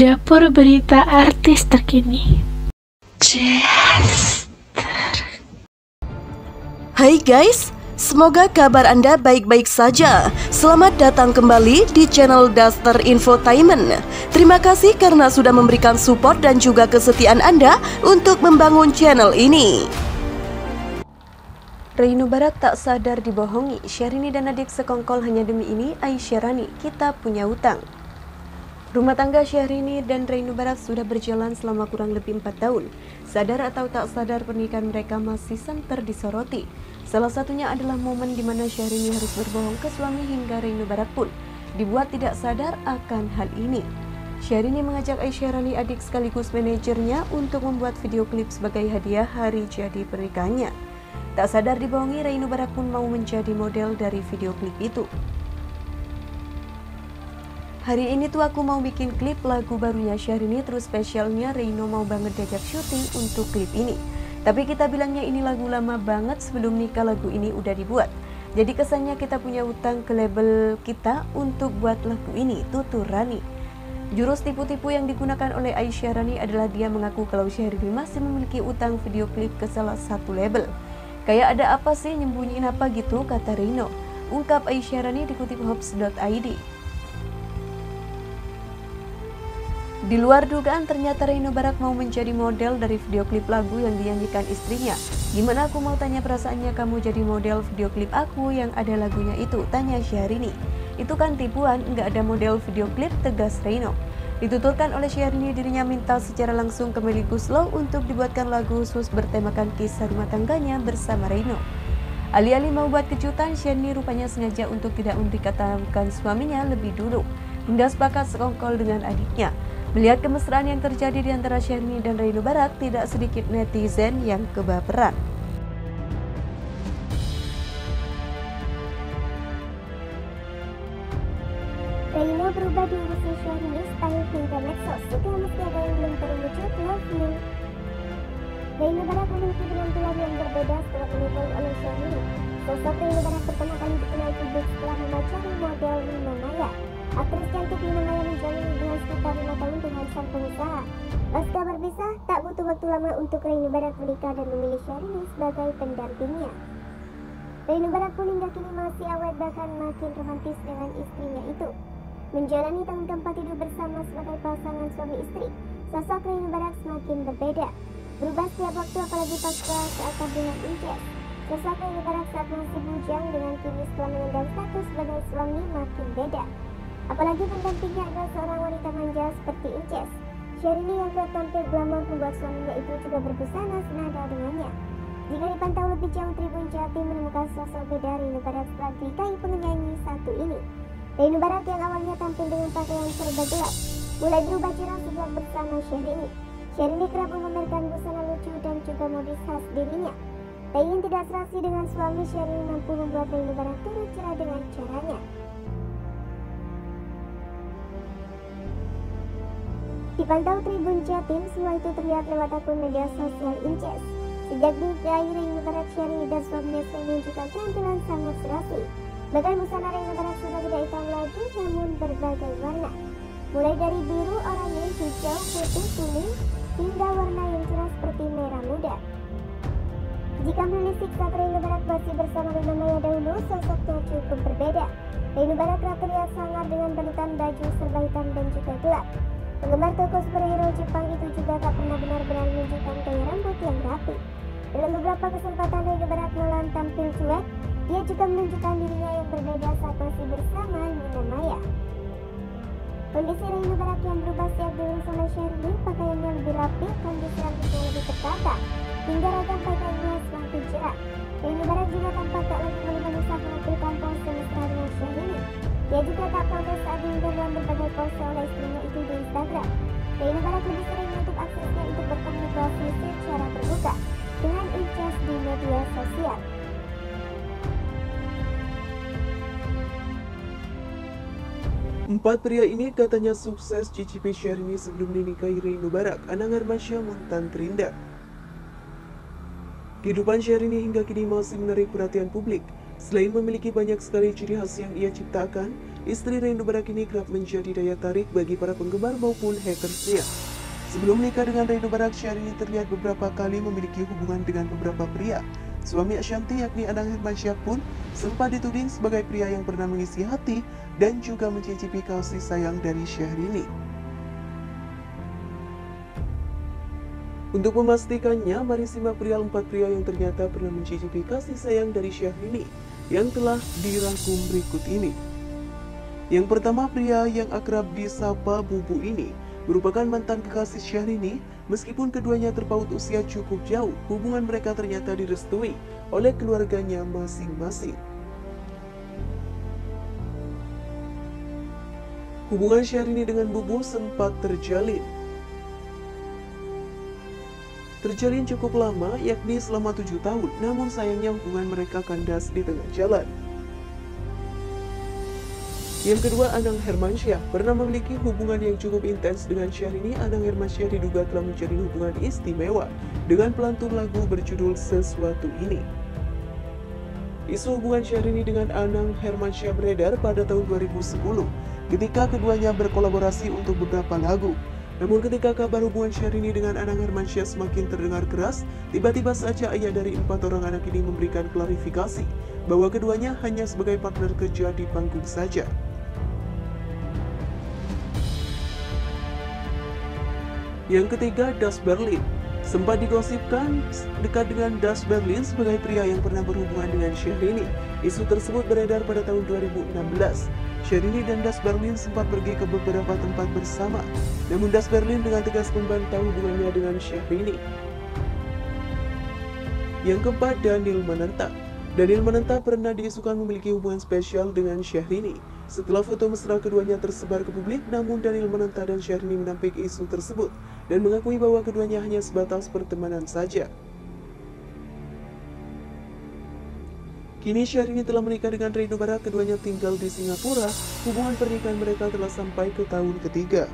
Dapur berita artis terkini. Jester. Hai guys, semoga kabar Anda baik-baik saja. Selamat datang kembali di channel Duster Infotainment. Terima kasih karena sudah memberikan support dan juga kesetiaan Anda untuk membangun channel ini. Reino Barat tak sadar dibohongi, Syahrini dan adik sekongkol hanya demi ini, Aisyah Rani, kita punya utang. Rumah tangga Syahrini dan Reino Barat sudah berjalan selama kurang lebih 4 tahun. Sadar atau tak sadar pernikahan mereka masih santer disoroti. Salah satunya adalah momen di mana Syahrini harus berbohong ke suami hingga Reino Barat pun dibuat tidak sadar akan hal ini. Syahrini mengajak Aisyah Rani adik sekaligus manajernya untuk membuat video klip sebagai hadiah hari jadi pernikahannya. Tak sadar dibohongi, Reino Barat pun mau menjadi model dari video klip itu. Hari ini tuh aku mau bikin klip lagu barunya Syahrini terus spesialnya Reino mau banget diajak syuting untuk klip ini. Tapi kita bilangnya ini lagu lama banget sebelum nikah lagu ini udah dibuat. Jadi kesannya kita punya utang ke label kita untuk buat lagu ini, Tutur Rani. Jurus tipu-tipu yang digunakan oleh Aisyah Rani adalah dia mengaku kalau Syahrini masih memiliki utang video klip ke salah satu label. Kayak ada apa sih nyembunyiin apa gitu kata Reino. Ungkap Aisyah Rani dikutip Hops.id. Di luar dugaan ternyata Reino Barak mau menjadi model dari video klip lagu yang dinyanyikan istrinya. Gimana aku mau tanya perasaannya kamu jadi model video klip aku yang ada lagunya itu? Tanya Syahrini. Itu kan tipuan, nggak ada model video klip tegas Reino. Dituturkan oleh Syahrini dirinya minta secara langsung ke Meli Guslow untuk dibuatkan lagu khusus bertemakan kisah rumah tangganya bersama Reino. Alih-alih mau buat kejutan, Syahrini rupanya sengaja untuk tidak memberitahukan suaminya lebih dulu. Hingga sepakat sekongkol dengan adiknya. Melihat kemesraan yang terjadi di antara Syahrini dan Reino Barat, tidak sedikit netizen yang kebaperan. Reino berubah di urusan Syahrini style hingga medsos. Sudah meski ada yang belum terwujud, love you. Barat memiliki penampilan yang berbeda setelah menikah oleh Syahrini Sosok Reino Barat pertama kali untuk Reino Barat menikah dan memilih Syahrini sebagai pendampingnya. Reino Barat pun hingga kini masih awet bahkan makin romantis dengan istrinya itu. Menjalani tahun keempat hidup bersama sebagai pasangan suami istri, sosok Reino Barat semakin berbeda. Berubah setiap waktu apalagi pasca saat dengan Inces. Sosok Reino Barat saat masih bujang dengan kini setelah mengendam status sebagai suami makin beda. Apalagi pendampingnya adalah seorang wanita manja seperti Inces. Syahrini yang kerap tampil glamor membuat suaminya itu juga berbusana senada dengannya. Jika dipantau lebih jauh, Tribun Jatim menemukan sosok beda Reino Barat setelah dinikahi penyanyi satu ini. Reino Barat yang awalnya tampil dengan pakaian serba gelap, mulai berubah cerah sejak bersama Syahrini. Syahrini kerap memamerkan busana lucu dan juga modis khas dirinya. Tak ingin tidak serasi dengan suami, Syahrini mampu membuat Reino Barat turut cerah dengan Dipantau Tribun Jatim, semua itu terlihat lewat akun media sosial Inces. Sejak dinikahi Reino Barat Syari dan suaminya menunjukkan penampilan sangat serasi. Bahkan busana Reino Barat sudah tidak hitam lagi, namun berbagai warna. Mulai dari biru, oranye, hijau, putih, kuning, hingga warna yang cerah seperti merah muda. Jika menelisik saat Reino Barat masih bersama Luna Maya dahulu, sosoknya cukup berbeda. Reino Barat terlihat sangar dengan balutan baju serba hitam dan juga gelap. Penggemar toko superhero Jepang itu juga tak pernah benar-benar menunjukkan gaya rambut yang rapi. Dalam beberapa kesempatan Rega Barat Mulan tampil cuek, dia juga menunjukkan dirinya yang berbeda saat masih bersama Luna Maya. Kondisi Reino Barat yang berubah siap diurus oleh Sherly, pakaiannya lebih rapi, kondisi rambutnya lebih tertata, hingga ragam pakaiannya semakin cerah. Reino Barat juga tampak tak lagi menemukan usaha menampilkan Sherly. Juga tak protes saat dalam berbagai pose oleh istrinya itu di Instagram. Reina Barat lebih sering menutup aksesnya untuk berkomunikasi secara terbuka dengan Inces di media sosial. Empat pria ini katanya sukses cicipi Syahrini sebelum dinikahi Reino Barak, Anang Armasya mantan terindah. Kehidupan Syahrini hingga kini masih menarik perhatian publik. Selain memiliki banyak sekali ciri khas yang ia ciptakan, istri Reno Barak ini kerap menjadi daya tarik bagi para penggemar maupun hatersnya. Sebelum menikah dengan Reno Barak, Syahrini terlihat beberapa kali memiliki hubungan dengan beberapa pria. Suami Ashanti yakni Anang Hermansyah pun sempat dituding sebagai pria yang pernah mengisi hati dan juga mencicipi kasih sayang dari Syahrini. Untuk memastikannya, mari simak pria empat pria yang ternyata pernah mencicipi kasih sayang dari Syahrini yang telah dirangkum berikut ini. Yang pertama pria yang akrab disapa Bubu ini merupakan mantan kekasih Syahrini meskipun keduanya terpaut usia cukup jauh, hubungan mereka ternyata direstui oleh keluarganya masing-masing. Hubungan Syahrini dengan Bubu sempat terjalin terjalin cukup lama yakni selama tujuh tahun namun sayangnya hubungan mereka kandas di tengah jalan. Yang kedua, Anang Hermansyah pernah memiliki hubungan yang cukup intens dengan Syahrini. Anang Hermansyah diduga telah menjalin hubungan istimewa dengan pelantun lagu berjudul Sesuatu Ini. Isu hubungan Syahrini dengan Anang Hermansyah beredar pada tahun 2010 ketika keduanya berkolaborasi untuk beberapa lagu. Namun ketika kabar hubungan Syahrini dengan Anang Hermansyah semakin terdengar keras, tiba-tiba saja ayah dari empat orang anak ini memberikan klarifikasi bahwa keduanya hanya sebagai partner kerja di panggung saja. Yang ketiga, Das Berlin. Sempat digosipkan dekat dengan Das Berlin sebagai pria yang pernah berhubungan dengan Syahrini. Isu tersebut beredar pada tahun 2016. Syahrini dan Das Berlin sempat pergi ke beberapa tempat bersama, namun Das Berlin dengan tegas membantah hubungannya dengan Syahrini. Yang keempat, Daniel Mananta. Daniel Mananta pernah diisukan memiliki hubungan spesial dengan Syahrini. Setelah foto mesra keduanya tersebar ke publik, namun Daniel Mananta dan Syahrini menampik isu tersebut dan mengakui bahwa keduanya hanya sebatas pertemanan saja. Kini Syahrini telah menikah dengan Reno Barak, keduanya tinggal di Singapura. Hubungan pernikahan mereka telah sampai ke tahun ketiga.